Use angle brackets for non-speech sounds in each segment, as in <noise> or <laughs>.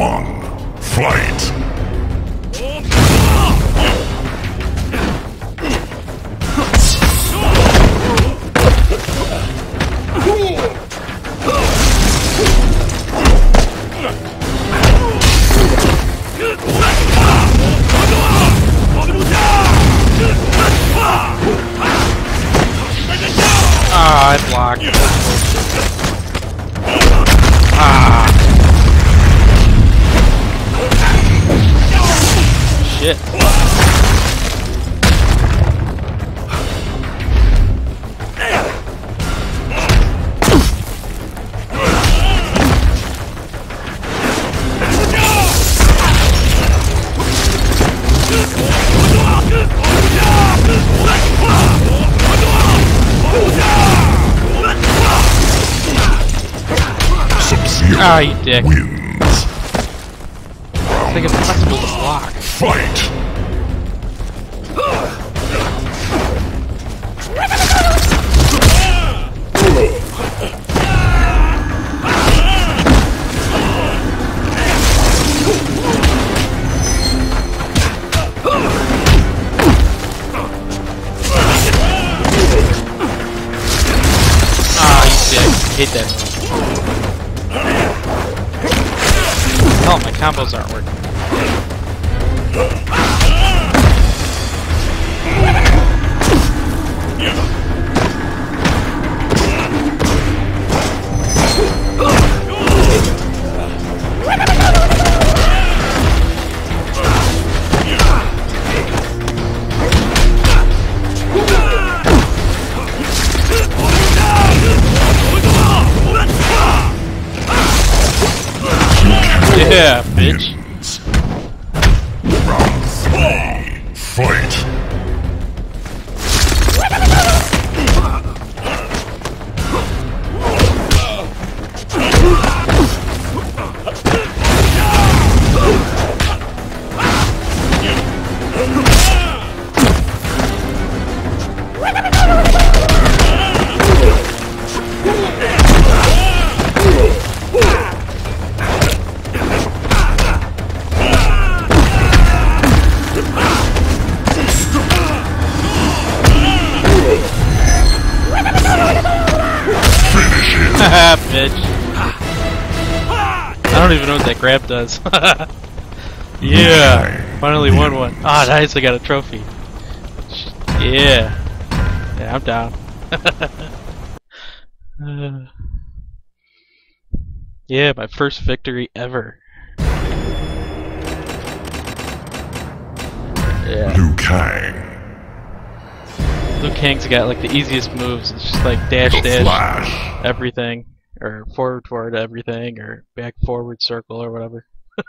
one. Fight! Ah, I blocked. Ah, you dick. wins. It's like impossible to block. Fight! Ah, you combos aren't working. Yeah, bitch. Bitch. I don't even know what that grab does. <laughs> yeah, finally won one. Ah, nice, I got a trophy. Yeah. Yeah, I'm down. Uh, <laughs> yeah, my first victory ever. Yeah. Liu Kang. Liu Kang's got like the easiest moves. It's just like dash The dash Flash. everything, or forward forward everything, or back forward circle or whatever. <laughs>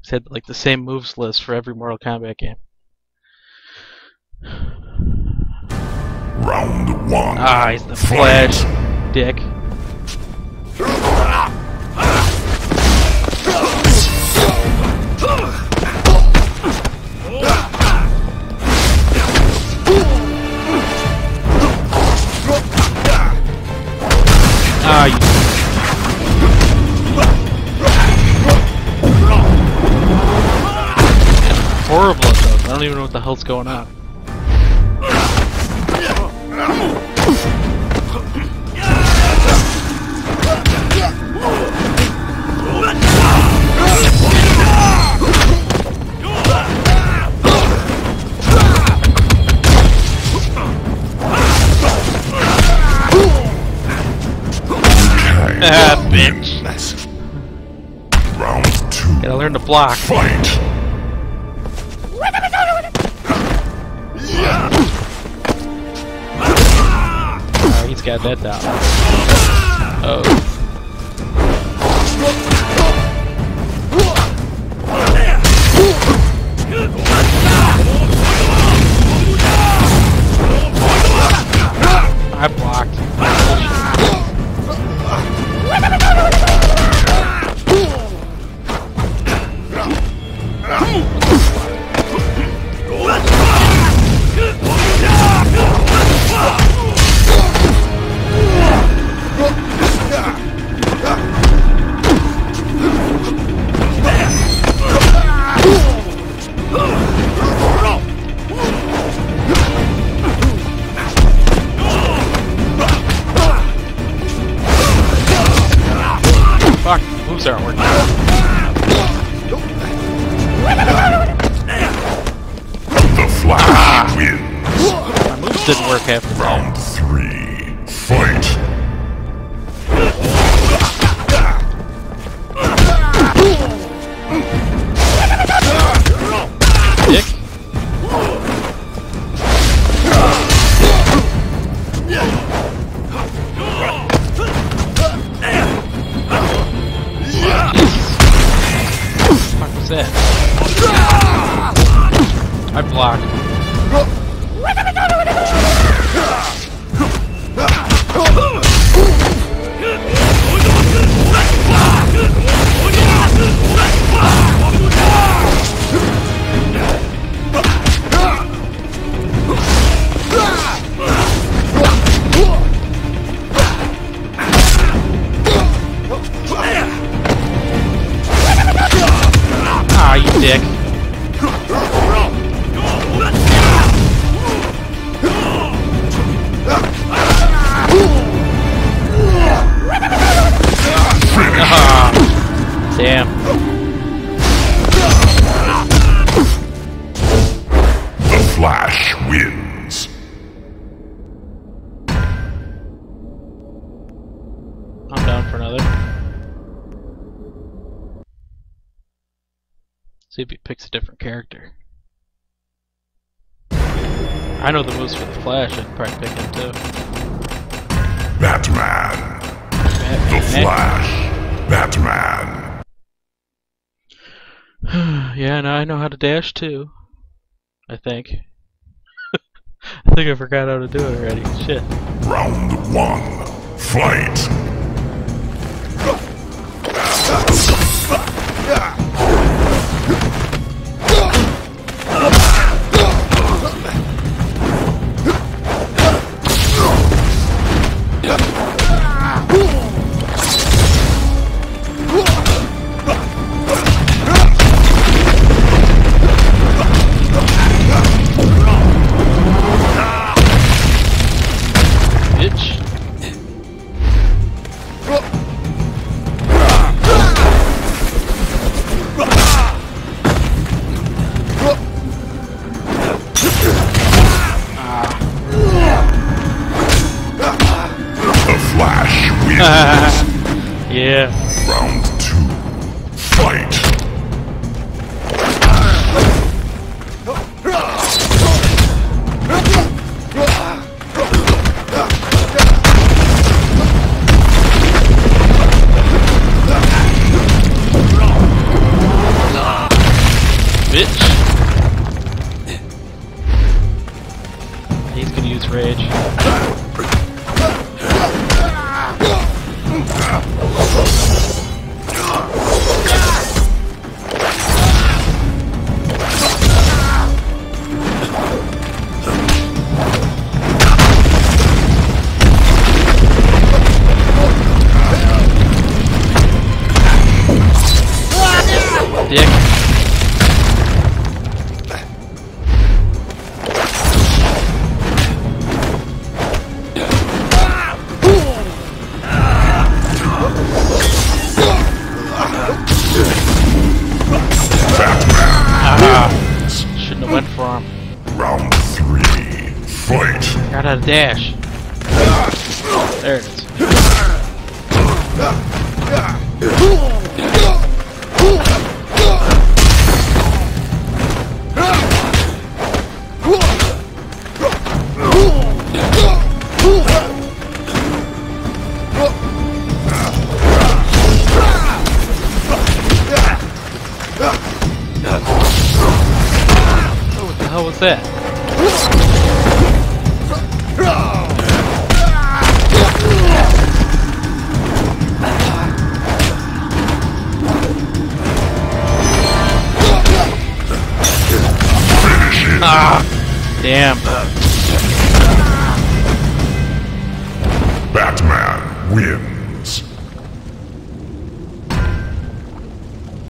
It's had like the same moves list for every Mortal Kombat game. Round one. Ah, he's the. Flash, dick. Don't even know what the hell's going on. Ah, bitch. wins. Round two. Gotta learn to block. Fight! He's got that down. Oh. I blocked. Aren't working. The Flash wins. My moves didn't work time. Round three. Fight. I blocked. Ah, dick. Ah, <laughs> damn. The Flash wins. I'm down for another. See if he picks a different character. I know the moves for the Flash, I'd probably pick him too. Batman. The Batman. Flash. Batman. <sighs> yeah, and I know how to dash too. I think. <laughs> I think I forgot how to do it already. Shit. Round one. Fight. <laughs> yeah. Round Dick. Round three. Fight. Got to dash. There it is. <laughs> that? Ah, damn. Batman wins.